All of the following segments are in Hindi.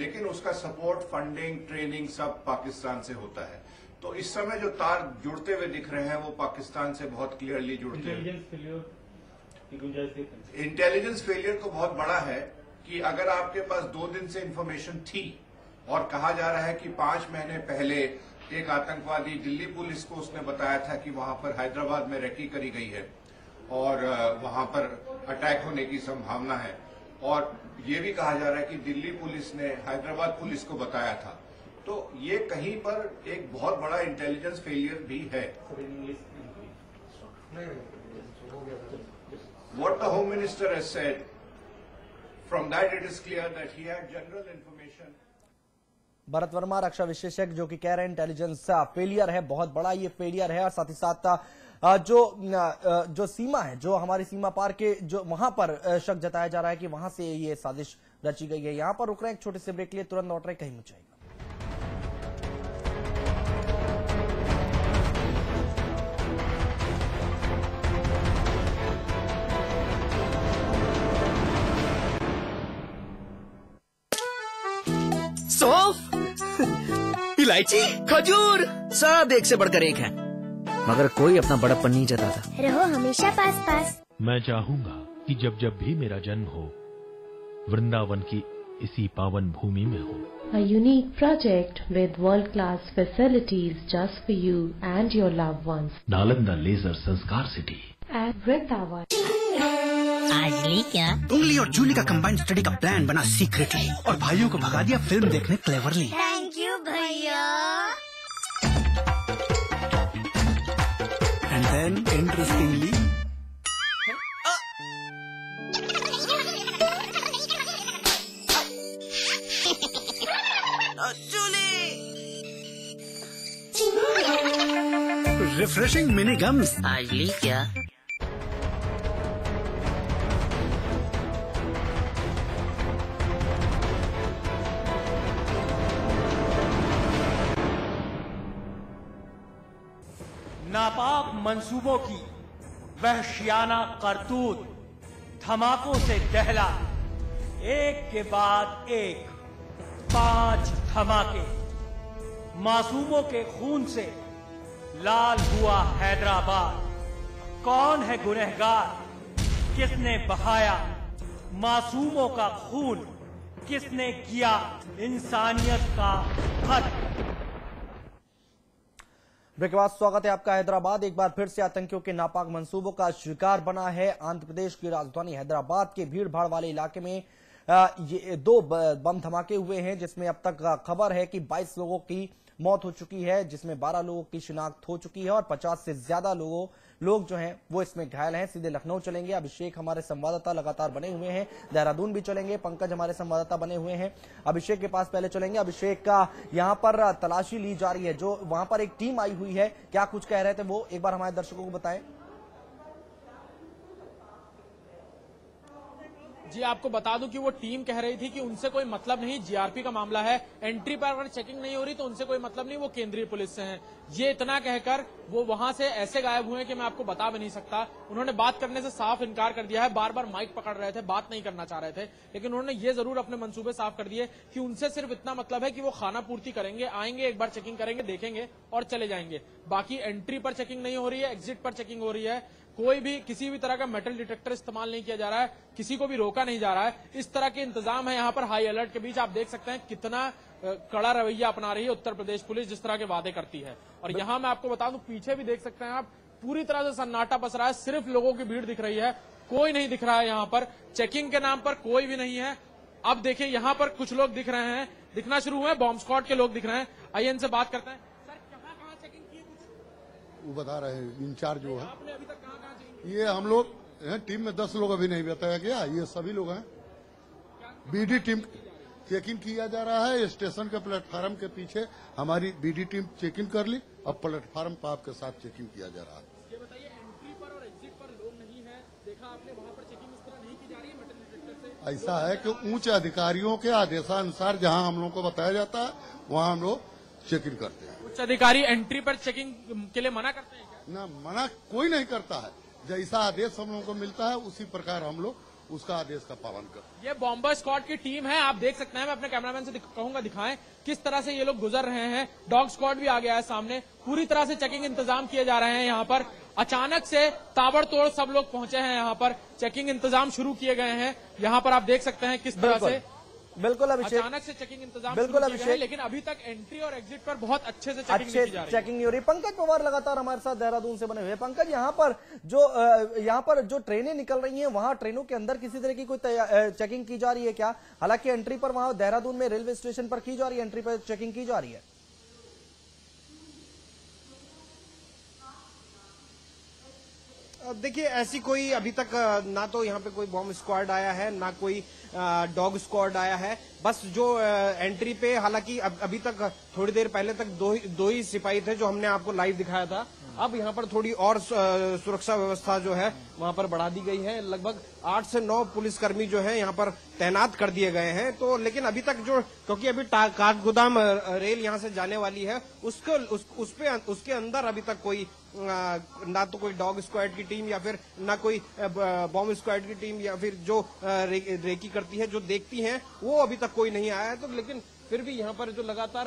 लेकिन उसका सपोर्ट फंडिंग ट्रेनिंग सब पाकिस्तान से होता है। तो इस समय जो तार जुड़ते हुए दिख रहे हैं वो पाकिस्तान से बहुत क्लियरली जुड़ते हैं। इंटेलिजेंस फेलियर तो बहुत बड़ा है कि अगर आपके पास दो दिन से इन्फॉर्मेशन थी और कहा जा रहा है कि पाँच महीने पहले एक आतंकवादी दिल्ली पुलिस को उसने बताया था कि वहाँ पर हैदराबाद में रेकी करी गई है और वहाँ पर अटैक होने की संभावना है और ये भी कहा जा रहा है कि दिल्ली पुलिस ने हैदराबाद पुलिस को बताया था। तो ये कहीं पर एक बहुत बड़ा इंटेलिजेंस फेलियर भी है। What the Home Minister has said, from that it is clear that he had general information. Bharat Verma रक्षा विशेषज्ञ जो कि कह रहे हैं इंटेलिजेंस फेलियर है बहुत बड़ा ये फेलियर है और साथ ही साथ जो जो सीमा है, जो हमारी सीमा पार के जो वहाँ पर शक जताया जा रहा है कि वहाँ से ये साजिश रची गई है। यहाँ पर रुक रहे हैं एक छोटे से ब्रेक लिए, तुरंत लौट रहे कहीं सौंफ इलायची? खजूर? सब एक से बढ़कर एक है। मगर कोई अपना बड़प्पन नहीं जताता रहो हमेशा पास पास मैं चाहूँगा कि जब जब भी मेरा जन्म हो वृंदावन की इसी पावन भूमि में हो। A unique project with world-class facilities just for you and your loved ones. Nalanda leisure Sanskar city. At Vrindavan. आज ली क्या? उंगली और जूली का कंबाइंड स्टडी का प्लान बना सीक्रेटली और भाइयों को भगा दिया फ़िल्म देखने क्लेवरली थैंक यू भैया। interestingly, oh. Oh, Julie! Refreshing mini gums. I'll leave. मंसूबों की वहशियाना करतूत धमाकों से दहला। एक के बाद एक, पाँच धमाके। मासूमों के खून से लाल हुआ हैदराबाद। कौन है गुनहगार? किसने बहाया? मासूमों का खून किसने किया? इंसानियत का खत्म ब्रेक के बाद स्वागत है आपका हैदराबाद। एक बार फिर से आतंकियों के नापाक मंसूबों का शिकार बना है। आंध्र प्रदेश की राजधानी हैदराबाद के भीड़ भाड़ वाले इलाके में ये दो बम धमाके हुए हैं, जिसमें अब तक खबर है कि 22 लोगों की मौत हो चुकी है, जिसमें 12 लोगों की शिनाख्त हो चुकी है और 50 से ज़्यादा लोगों लोग जो हैं, वो इसमें घायल हैं, सीधे लखनऊ चलेंगे। अभिषेक हमारे संवाददाता लगातार बने हुए हैं। देहरादून भी चलेंगे। पंकज हमारे संवाददाता बने हुए हैं। अभिषेक के पास पहले चलेंगे। अभिषेक का यहाँ पर तलाशी ली जा रही है, जो वहाँ पर एक टीम आई हुई है। क्या कुछ कह रहे थे वो? एक बार हमारे दर्शकों को बताएँ। जी, आपको बता दूँ कि वो टीम कह रही थी कि उनसे कोई मतलब नहीं, जीआरपी का मामला है। एंट्री पर अगर चेकिंग नहीं हो रही तो उनसे कोई मतलब नहीं, वो केंद्रीय पुलिस से हैं। ये इतना कहकर वो वहाँ से ऐसे गायब हुए कि मैं आपको बता भी नहीं सकता। उन्होंने बात करने से साफ़ इनकार कर दिया है बार बार माइक पकड़ रहे थे, बात नहीं करना चाह रहे थे। लेकिन उन्होंने ये ज़रूर अपने मंसूबे साफ़ कर दिए कि उनसे सिर्फ़ इतना मतलब है कि वो खाना पूर्ति करेंगे, आएँगे, एक बार चेकिंग करेंगे, देखेंगे और चले जाएँगे। बाकी एंट्री पर चेकिंग नहीं हो रही है एग्जिट पर चेकिंग हो रही है। कोई भी किसी भी तरह का मेटल डिटेक्टर इस्तेमाल नहीं किया जा रहा है, किसी को भी रोका नहीं जा रहा है। इस तरह के इंतज़ाम है यहाँ पर। हाई अलर्ट के बीच आप देख सकते हैं कितना कड़ा रवैया अपना रही है उत्तर प्रदेश पुलिस जिस तरह के वादे करती है। और यहाँ मैं आपको बता दूँ, पीछे भी देख सकते हैं आप, पूरी तरह से सन्नाटा पस रहा है, सिर्फ़ लोगों की भीड़ दिख रही है, कोई नहीं दिख रहा है यहाँ पर। चेकिंग के नाम पर कोई भी नहीं है। अब देखिए यहाँ पर कुछ लोग दिख रहे हैं, दिखना शुरू हुए बॉम्ब स्क्वाड के लोग दिख रहे हैं। आइए इनसे बात करते हैं सर कहाँ कहाँ चेकिंग की कुछ वो बता रहे हैं इंचार्ज जो है। ये हम लोग टीम में दस लोग अभी नहीं बताया गया ये सभी लोग हैं। बीडी टीम चेकिंग किया जा रहा है स्टेशन के प्लेटफार्म के पीछे हमारी बीडी टीम चेकिंग कर ली अब प्लेटफार्म पर आपके साथ चेकिंग किया जा रहा है। ये बताइए एंट्री पर और एग्जिट पर लोग नहीं है देखा आपने वहाँ पर चेकिंग इस तरह नहीं की जा रही है मेटल डिटेक्टर से? ऐसा है कि उच्च अधिकारियों के आदेशानुसार जहाँ हम लोग को बताया जाता है वहाँ हम लोग चेकिंग करते हैं। उच्च अधिकारी एंट्री पर चेकिंग के लिए मना करते हैं क्या? ना मना कोई नहीं करता है। जैसा आदेश हम लोगों को मिलता है उसी प्रकार हम लोग उसका आदेश का पालन कर ये बॉम्बर स्क्वाड की टीम है आप देख सकते हैं मैं अपने कैमरामैन से कहूँगा दिखाएँ किस तरह से ये लोग गुजर रहे हैं। डॉग स्क्वाड भी आ गया है सामने पूरी तरह से चेकिंग इंतज़ाम किए जा रहे हैं यहाँ पर। अचानक से ताबड़तोड़ सब लोग पहुँचे हैं यहाँ पर चेकिंग इंतज़ाम शुरू किए गए हैं। यहाँ पर आप देख सकते हैं किस तरह से बिल्कुल अभिषेक। अचानक से चेकिंग इंतज़ाम बिल्कुल अभिषेक। लेकिन अभी तक एंट्री और एग्जिट पर बहुत अच्छे से चेकिंग अच्छे जा रही है। चेकिंग नहीं हो रही। पंकज पवार लगातार हमारे साथ देहरादून से बने हुए। पंकज यहाँ पर जो यहाँ पर जो ट्रेनें निकल रही हैं वहाँ ट्रेनों के अंदर किसी तरह की कोई चेकिंग की जा रही है क्या? हालाँकि एंट्री पर वहाँ देहरादून में रेलवे स्टेशन पर की जा रही है एंट्री पर चेकिंग की जा रही है। देखिए ऐसी कोई अभी तक ना तो यहाँ पे कोई बॉम्ब स्क्वाड आया है ना कोई डॉग स्क्वाड आया है। बस जो एंट्री पे हालाँकि अभी तक थोड़ी देर पहले तक दो ही दो ही सिपाही थे जो हमने आपको लाइव दिखाया था। अब यहाँ पर थोड़ी और सुरक्षा व्यवस्था जो है वहाँ पर बढ़ा दी गई है। लगभग आठ से नौ पुलिसकर्मी जो है यहाँ पर तैनात कर दिए गए हैं। तो लेकिन अभी तक जो क्योंकि अभी काठगोदाम रेल यहाँ से जाने वाली है उसको उस, उस पे उसके अंदर अभी तक कोई ना तो कोई डॉग स्क्वाड की टीम या फिर ना कोई बॉम्ब स्क्वाड की टीम या फिर जो रे, रेकी करती है जो देखती है वो अभी तक कोई नहीं आया है। तो लेकिन फिर भी यहाँ पर जो लगातार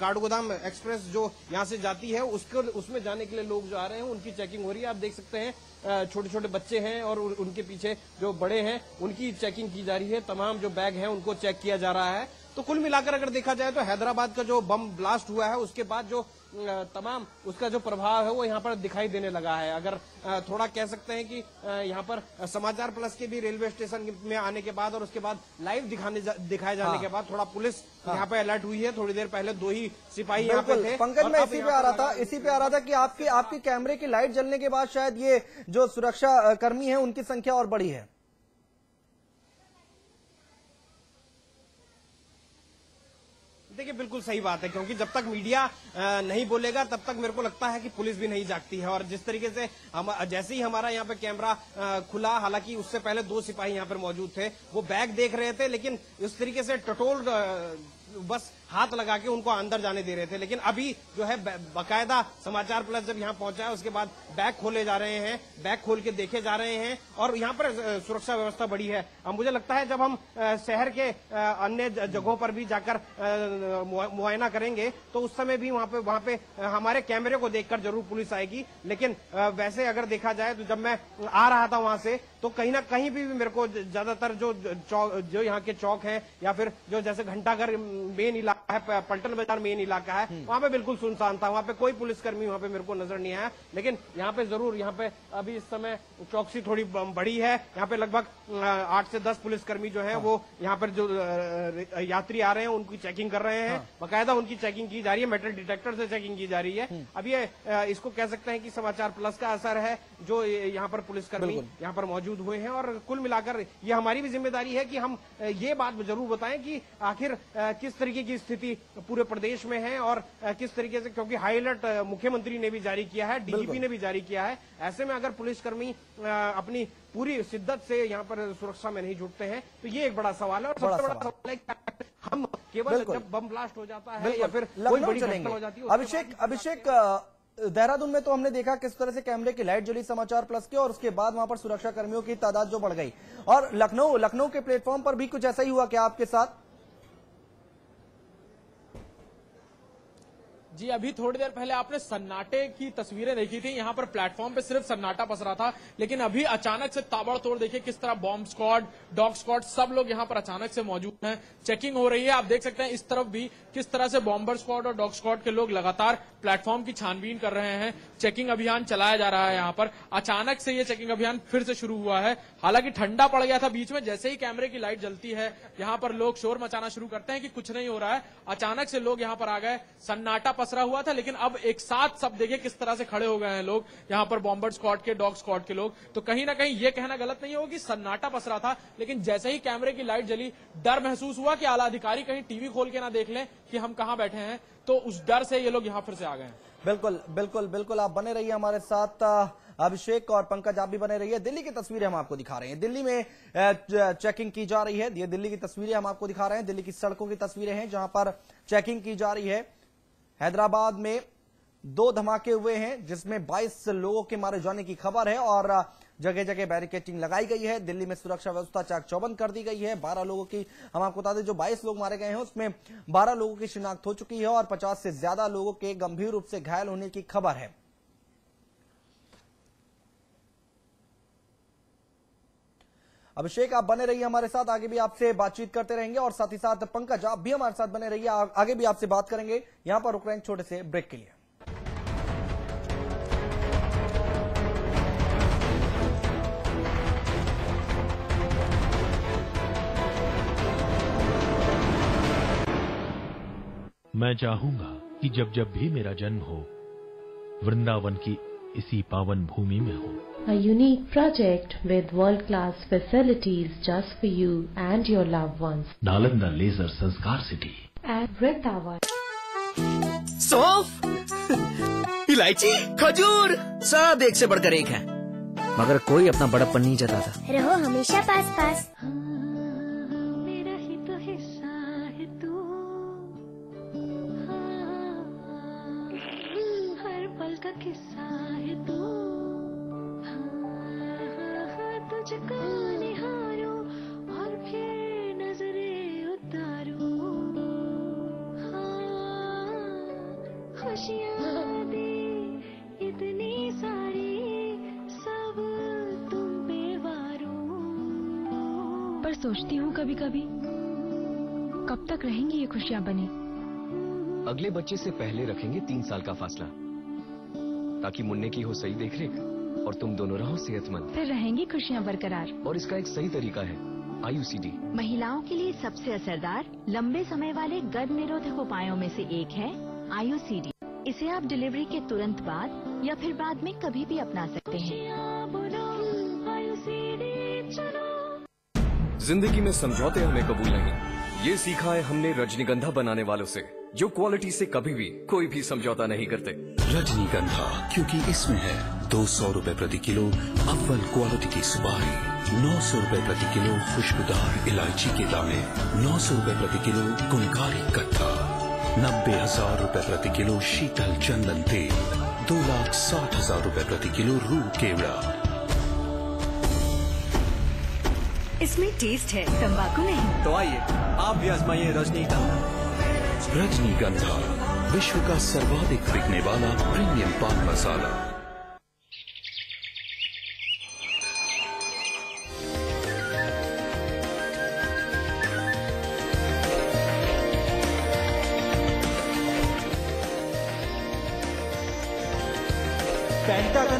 काठगोदाम एक्सप्रेस जो यहाँ से जाती है उसको उसमें जाने के लिए लोग जो आ रहे हैं उनकी चेकिंग हो रही है। आप देख सकते हैं छोटे छोटे बच्चे हैं और उनके पीछे जो बड़े हैं उनकी चेकिंग की जा रही है। तमाम जो बैग हैं उनको चेक किया जा रहा है। तो कुल मिलाकर अगर देखा जाए तो हैदराबाद का जो बम ब्लास्ट हुआ है उसके बाद जो तमाम उसका जो प्रभाव है वो यहाँ पर दिखाई देने लगा है अगर थोड़ा कह सकते हैं कि यहाँ पर समाचार प्लस के भी रेलवे स्टेशन में आने के बाद और उसके बाद लाइव दिखाने जा, दिखाए जाने हाँ। के बाद थोड़ा पुलिस हाँ। यहाँ पे अलर्ट हुई है थोड़ी देर पहले दो ही सिपाही यहाँ पे थे पंकज मैं इसी पे आ रहा था इसी पे आ रहा था कि आपकी आपकी कैमरे की लाइट जलने के बाद शायद ये जो सुरक्षा कर्मी है उनकी संख्या और बढ़ी है देखिए, बिल्कुल सही बात है, क्योंकि जब तक मीडिया नहीं बोलेगा, तब तक मेरे को लगता है कि पुलिस भी नहीं जागती है। और जिस तरीके से हम, जैसे ही हमारा यहाँ पे कैमरा खुला, हालाँकि उससे पहले दो सिपाही यहाँ पर मौजूद थे, वो बैग देख रहे थे, लेकिन इस तरीके से टटोल बस हाथ लगा के उनको अंदर जाने दे रहे थे। लेकिन अभी जो है बकायदा समाचार प्लस जब यहाँ पहुँचा है, उसके बाद बैग खोले जा रहे हैं, बैग खोल के देखे जा रहे हैं, और यहाँ पर सुरक्षा व्यवस्था बड़ी है। अब मुझे लगता है जब हम शहर के अन्य जगहों पर भी जाकर मुआयना करेंगे तो उस समय भी वहाँ पे वहाँ पे हमारे कैमरे को देखकर ज़रूर पुलिस आएगी। लेकिन वैसे अगर देखा जाए तो जब मैं आ रहा था वहाँ से तो कहीं ना कहीं भी मेरे को ज़्यादातर जो जो यहाँ के चौक है, या फिर जो जैसे घंटाघर मेन इलाका है पलटन बाज़ार मेन इलाका है वहाँ पे बिल्कुल सुनसान था वहाँ पे कोई पुलिसकर्मी वहाँ पे मेरे को नज़र नहीं आया लेकिन यहाँ पे ज़रूर यहाँ पे अभी इस समय चौकसी थोड़ी बड़ी है यहाँ पे लगभग आठ से दस पुलिसकर्मी जो है वो यहाँ पर जो यात्री आ रहे हैं उनकी चेकिंग कर रहे हैं बाकायदा उनकी चेकिंग की जा रही है मेटल डिटेक्टर से चेकिंग की जा रही है। अब ये इसको कह सकते हैं कि समाचार प्लस का असर है जो यहाँ पर पुलिसकर्मी यहाँ पर मौजूद हुए हैं और कुल मिलाकर ये हमारी भी ज़िम्मेदारी है कि हम ये बात ज़रूर बताएँ कि आखिर किस तरीके की स्थिति पूरे प्रदेश में है और किस तरीके से क्योंकि हाई अलर्ट मुख्यमंत्री ने भी जारी किया है डीजीपी ने भी जारी किया है। ऐसे में अगर पुलिसकर्मी अपनी पूरी शिद्दत से यहाँ पर सुरक्षा में नहीं जुटते हैं तो ये एक बड़ा सवाल है। और सबसे बड़ा सवाल। है हम केवल जब बम ब्लास्ट हो जाता है या फिर कोई बड़ी घटना हो जाती है अभिषेक अभिषेक देहरादून में तो हमने देखा किस तरह से कैमरे की लाइट जली समाचार प्लस के और उसके बाद वहाँ पर सुरक्षा कर्मियों की तादाद जो बढ़ गई। और लखनऊ लखनऊ के प्लेटफॉर्म पर भी कुछ ऐसा ही हुआ क्या आपके साथ? जी, अभी थोड़ी देर पहले आपने सन्नाटे की तस्वीरें देखी थी। यहाँ पर प्लेटफॉर्म पे सिर्फ़ सन्नाटा पसरा था, लेकिन अभी अचानक से ताबड़तोड़ देखिए किस तरह बॉम्ब स्क्वाड, डॉग स्क्वाड, सब लोग यहाँ पर अचानक से मौजूद हैं। चेकिंग हो रही है, आप देख सकते हैं, इस तरफ़ भी किस तरह से बॉम्बर स्क्वाड और डॉग स्क्वाड के लोग लगातार प्लेटफॉर्म की छानबीन कर रहे हैं? चेकिंग अभियान चलाया जा रहा है यहाँ पर। अचानक से ये चेकिंग अभियान फिर से शुरू हुआ है। हालाँकि ठंडा पड़ गया था बीच में, जैसे ही कैमरे की लाइट जलती है, यहाँ पर लोग शोर मचाना शुरू करते हैं कि कुछ नहीं हो रहा है। अचानक से लोग यहाँ पर आ गए। सन्नाटा पसरा हुआ था, लेकिन अब एक साथ सब देखिए किस तरह से खड़े हो गए हैं लोग। यहाँ पर बॉम्बर स्क्वाड के डॉग स्क्वाड के लोग। तो कहीं ना कहीं ये कहना गलत नहीं होगा कि सन्नाटा पसरा था, लेकिन जैसे ही कैमरे की लाइट जली, डर महसूस हुआ कि आला अधिकारी कहीं टीवी खोल के ना देख लें। कि हम कहाँ बैठे हैं तो उस डर से ये लोग यहाँ फिर से आ गए हैं। बिल्कुल बिल्कुल बिल्कुल, आप बने रहिए हमारे साथ अभिषेक और पंकज, आप भी बने रहिए। दिल्ली की तस्वीरें हम आपको दिखा रहे हैं। दिल्ली में चेकिंग की जा रही है। ये दिल्ली की तस्वीरें हम आपको दिखा रहे हैं। दिल्ली की सड़कों की तस्वीरें हैं, जहाँ पर चेकिंग की जा रही है। हैदराबाद में दो धमाके हुए हैं, जिसमें 22 लोगों के मारे जाने की खबर है और जगह जगह बैरिकेटिंग लगाई गई है। दिल्ली में सुरक्षा व्यवस्था चाक चौबंद कर दी गई है। बारह लोगों की, हम आपको बता दें, जो बाईस लोग मारे गए हैं, उसमें बारह लोगों की शिनाख्त हो चुकी है और पचास से ज़्यादा लोगों के गंभीर रूप से घायल होने की खबर है। अभिषेक, आप बने रहिए हमारे साथ। आगे भी आपसे बातचीत करते रहेंगे और साथ ही साथ पंकज, आप भी हमारे साथ बने रहिए। आगे भी आपसे बात करेंगे। यहाँ पर रुक रहे हैं छोटे से ब्रेक के लिए। मैं चाहूँगा कि जब जब भी मेरा जन्म हो वृंदावन की इसी पावन भूमि में हो। A unique project with world-class facilities just for you and your loved ones. Nalanda leisure Sanskar city. At Vrindavan. सौंफ इलायची खजूर सब एक से बढ़कर एक है। मगर कोई अपना बड़प्पन नहीं जताता रहो हमेशा पास पास खुशियाँ दे इतनी सारी सब तुम पे वारो। पर सोचती हूँ कभी कभी कब तक रहेंगी ये खुशियाँ बनी? अगले बच्चे से पहले रखेंगे तीन साल का फासला ताकि मुन्ने की हो सही देखरेख और तुम दोनों रहो सेहतमंद। फिर रहेंगी खुशियाँ बरकरार। और इसका एक सही तरीका है आयुसीडी महिलाओं के लिए सबसे असरदार लंबे समय वाले गर्भ निरोधक उपायों में से एक है आयुसीडी इसे आप डिलीवरी के तुरंत बाद या फिर बाद में कभी भी अपना सकते हैं। ज़िंदगी में समझौते हमें कबूल नहीं। ये सीखा है हमने रजनीगंधा बनाने वालों से जो क्वालिटी से कभी भी कोई भी समझौता नहीं करते। रजनीगंधा क्योंकि इसमें है दो सौ रूपए प्रति किलो अव्वल क्वालिटी की सुपारी नौ सौ रूपए प्रति किलो खुशबूदार इलायची के दाने नौ सौ रूपए प्रति किलो गुणकारी कत्था। नब्बे हज़ार रूपए प्रति किलो शीतल चंदन तेल दो लाख साठ हज़ार रूपए प्रति किलो रू केवड़ा। इसमें टेस्ट है तंबाकू नहीं। तो आइए आप भी आजमाइए रजनीगंधा रजनीगंधा विश्व का सर्वाधिक बिकने वाला प्रीमियम पान मसाला।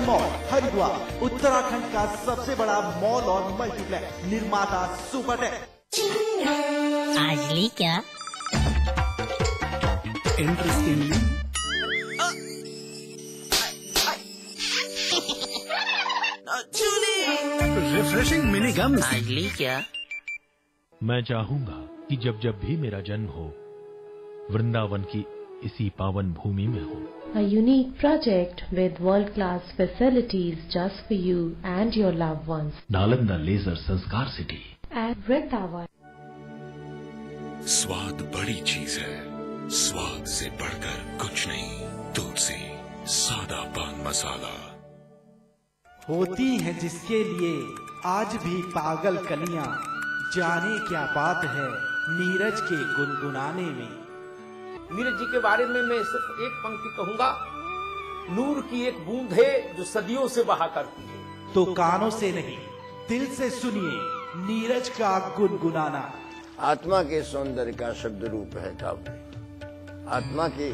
मॉल हरिद्वार उत्तराखंड का सबसे बड़ा मॉल और मल्टीप्लेक्स निर्माता सुपरटेक आज ली क्या? इंटरेस्टिंगली रिफ्रेशिंग मिनी गम आज ली क्या? मैं चाहूँगा कि जब जब भी मेरा जन्म हो वृंदावन की इसी पावन भूमि में हो। A unique project with world-class facilities just for you and your loved ones. Nalanda leisure Sanskar city At Vrindavan. स्वाद बड़ी चीज़ है। स्वाद से बढ़कर कुछ नहीं तुलसी सादा पान मसाला। होती है जिसके लिए आज भी पागल कलियाँ जाने क्या बात है नीरज के गुनगुनाने में। नीरज जी के बारे में मैं सिर्फ़ एक पंक्ति कहूँगा। नूर की एक बूंद है जो सदियों से बहा करती है। तो कानों से नहीं दिल से सुनिए नीरज का गुनगुनाना। आत्मा के सौंदर्य का शब्द रूप है काव्य। आत्मा के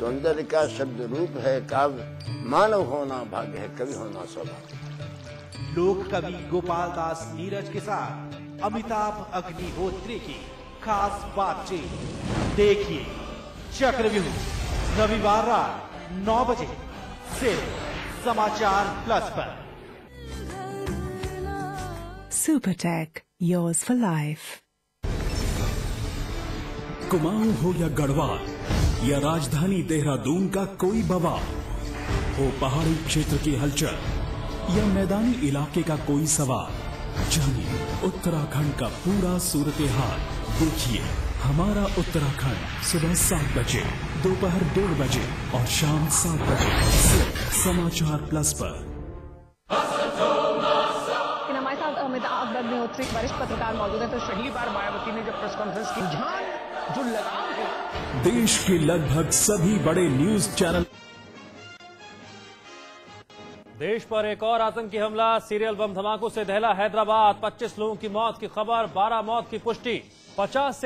सौंदर्य का शब्द रूप है काव्य। मानव होना भाग्य है कवि होना सौभाग्य। लोक कवि गोपाल दास नीरज के साथ अमिताभ अग्निहोत्री की खास बातचीत। देखिए। चक्रव्यूह रविवार रात नौ बजे सिर्फ़ समाचार प्लस पर Supertech, yours for life. Kumaon हो या गढ़वाल या राजधानी देहरादून का कोई बवाल हो पहाड़ी क्षेत्र की हलचल या मैदानी इलाके का कोई सवाल जानिए उत्तराखंड का पूरा सूरत हाल देखिए हमारा उत्तराखंड सुबह सात बजे दोपहर डेढ़ बजे और शाम सात बजे। समाचार प्लस पर। गुलाब अग्निहोत्री वरिष्ठ पत्रकार मौजूद है तो पहली बार मायावती ने जब प्रेस कॉन्फ्रेंस की रुझान जो लगाव है। देश के लगभग सभी बड़े न्यूज़ चैनल देश पर एक और आतंकी हमला सीरियल बम धमाकों से दहला हैदराबाद। 25 लोगों की मौत की खबर 12 मौत की पुष्टि 50 से